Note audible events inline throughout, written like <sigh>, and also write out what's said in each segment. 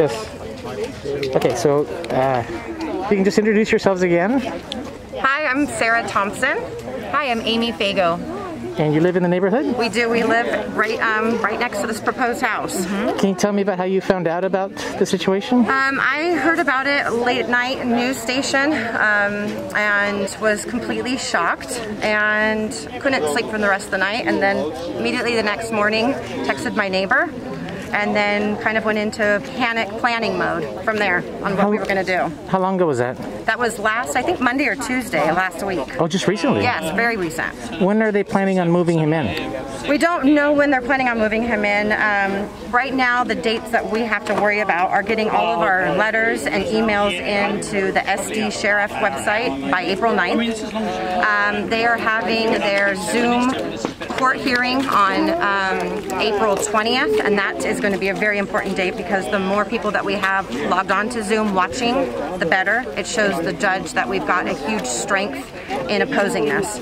Yes. Okay, so uh, you can just introduce yourselves again, Hi, I'm Sarah Thompson. Hi, I'm Amy Fago. and you live in the neighborhood. We do. We live right um, right next to this proposed house. Can you tell me about how you found out about the situation? Um, I heard about it late at night news station um, and was completely shocked and couldn't sleep for the rest of the night. And then immediately the next morning, texted my neighbor. And then kind of went into panic planning mode from there on what we were going to do. How long ago was that? That was last, I think Monday or Tuesday last week. Oh, just recently. Yes, very recent. When are they planning on moving him in? We don't know when they're planning on moving him in. Um, right now, the dates that we have to worry about are getting all of our letters and emails into the SD Sheriff website by April 9th. Um, they are having their Zoom court hearing on um, April 20th, and that is going to be a very important date because the more people that we have logged on to Zoom watching, the better. It shows the judge that we've got a huge strength in opposing this.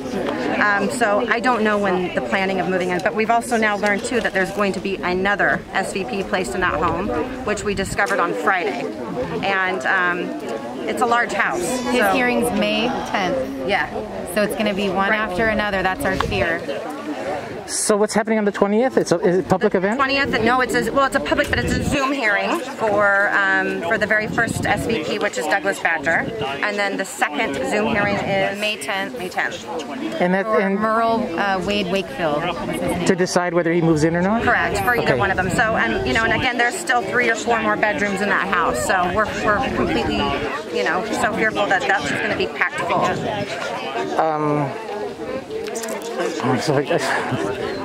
Um, so I don't know when the planning of moving in, but we've also now learned too that there's going to be another SVP placed in that home, which we discovered on Friday, and um, it's a large house. His so- hearing's May 10th, yeah. so it's going to be one Right. after another. That's our fear. So what's happening on the 20th? It's a, is it public event? 20th. No, it's a well, it's a public, but it's a Zoom hearing for um, for the very first SVP, which is Douglas Badger, and then the second Zoom hearing is May 10th. May 10th. And that and Merle uh, Wade Wakefield. is his name. to decide whether he moves in or not. Correct for either Okay. one of them. So, and you know, and again, there's still three or four more bedrooms in that house. So we're we're completely, you know, so fearful that that's going to be packed full. I'm so-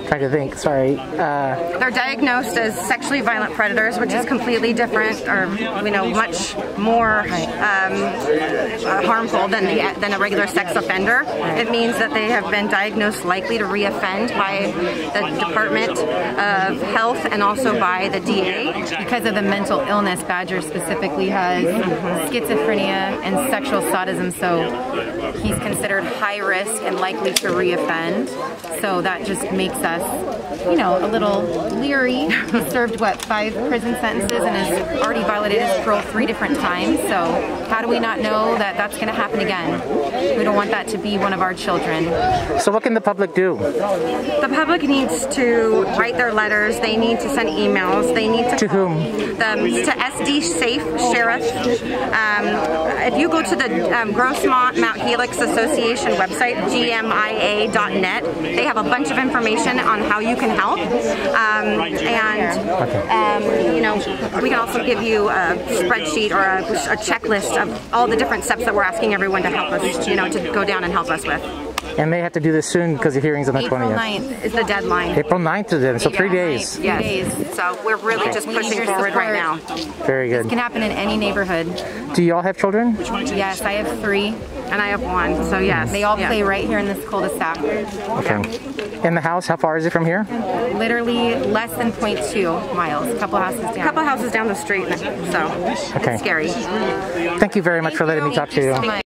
trying to think. Sorry. Uh, They're diagnosed as sexually violent predators, which is completely different, or you know, much more um, uh, harmful than the, than a regular sex offender. It means that they have been diagnosed likely to reoffend by the Department of Health and also by the DA. Because of the mental illness, Badger specifically has schizophrenia and sexual sadism, so he's considered high risk and likely to reoffend. So that just makes us, you know, a little leery. <laughs> He served, what, five prison sentences and has already violated his parole three different times. So how do we not know that that's going to happen again? We don't want that to be one of our children. so what can the public do? The public needs to write their letters. They need to send emails. They need to To whom? The, to SD Safe Sheriff. Um, if you go to the um, Grossmont Mount Helix Association website, gmia.net, they have a bunch of information on how you can help. Um, and um, you know, we can also give you a spreadsheet or a, a checklist of all the different steps that we're asking everyone to help us, you know, to go down and help us with. And they have to do this soon because the hearing's on the April 20th. 9th. Is the deadline. April 9th to them, so three Yeah. days. Three Yes. days. So we're really just pushing your forward right now. Very good. This Can happen in any neighborhood. Do you all have children? Yes, I have three. And I have one, so yes. They all yeah. play right here in this cul-de-sac. Okay. In the house, how far is it from here? Literally less than 0.2 miles. A couple houses down. A couple houses down the street, so Okay. it's scary. Thank you very much for letting me talk to you. so much.